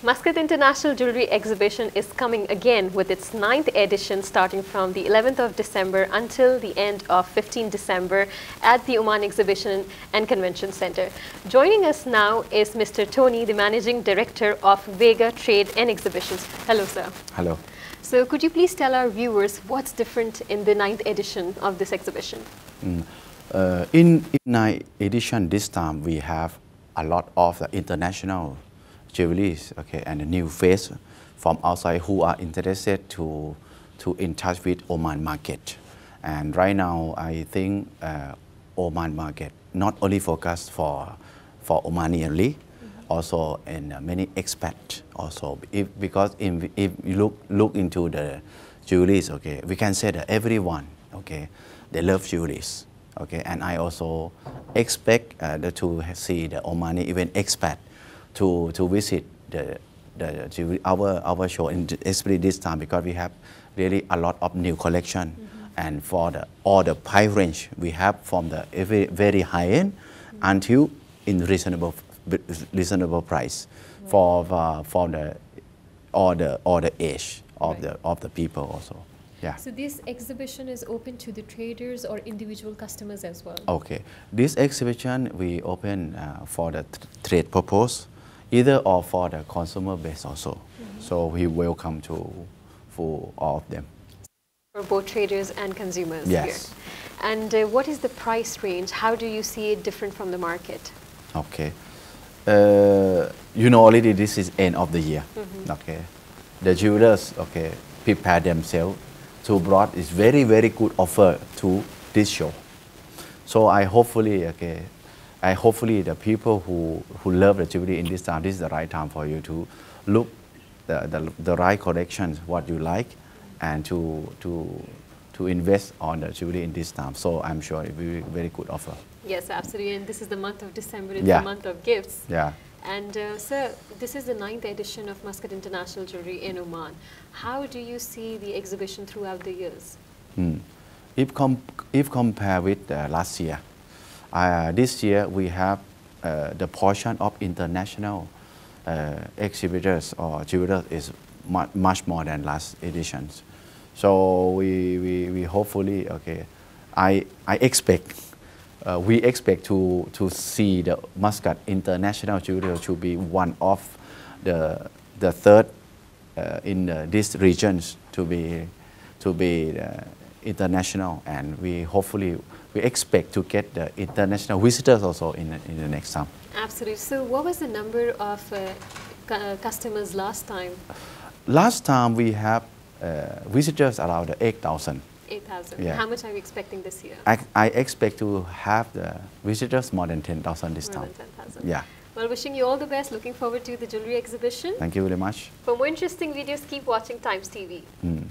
Muscat International Jewelry Exhibition is coming again with its ninth edition starting from the 11th of December until the end of 15 December at the Oman Exhibition and Convention Center. Joining us now is Mr. Tony, the Managing Director of Vega Trade and Exhibitions. Hello, sir. Hello. So could you please tell our viewers what's different in the ninth edition of this exhibition? Mm. Uh, in, in ninth edition this time we have a lot of the international jewelries, okay, and a new face from outside who are interested to, to in touch with Oman market. And right now, I think uh, Oman market not only focused for, for Omani only, mm-hmm. also in uh, many expat also. If, because in, if you look, look into the jewelries, okay, we can say that everyone, okay, they love jewelries. Okay, and I also expect uh, to see the Omani even expat to, to visit the, the, our, our show, in, especially this time because we have really a lot of new collection. Mm -hmm. And for the, all the price range we have from the very, very high end mm -hmm. until in reasonable, reasonable price right. for, uh, for the, all, the, all the age of, right. the, of the people also. Yeah. So this exhibition is open to the traders or individual customers as well? Okay. This exhibition we open uh, for the trade purpose either or for the consumer base also. Mm -hmm. So we welcome to for all of them. For both traders and consumers yes. here. And uh, what is the price range? How do you see it different from the market? Okay. Uh, you know already this is end of the year. Mm -hmm. Okay. The jewelers okay prepare themselves to brought is very very good offer to this show. So I hopefully okay I hopefully the people who, who love the jewelry in this time, this is the right time for you to look the, the, the right collections, what you like, and to, to, to invest on the jewelry in this time. So I'm sure it will be a very good offer. Yes, absolutely. And this is the month of December. It's yeah. the month of gifts. Yeah. And uh, sir, this is the ninth edition of Muscat International Jewelry in Oman. How do you see the exhibition throughout the years? Hmm. If, com if compared with uh, last year, uh, this year we have uh, the portion of international uh, exhibitors or jewelers is mu much more than last editions. So we, we, we hopefully, okay, I, I expect, uh, we expect to, to see the Muscat International Jeweler to be one of the, the third uh, in uh, these regions to be, to be international and we hopefully we expect to get the international visitors also in, in the next time. Absolutely. So what was the number of uh, uh customers last time? Last time we have uh, visitors around 8,000. 8,000. Yeah. How much are you expecting this year? I, I expect to have the visitors more than 10,000 this more time. More than 10,000. Yeah. Well, wishing you all the best. Looking forward to the jewelry exhibition. Thank you very much. For more interesting videos, keep watching Times TV. Mm.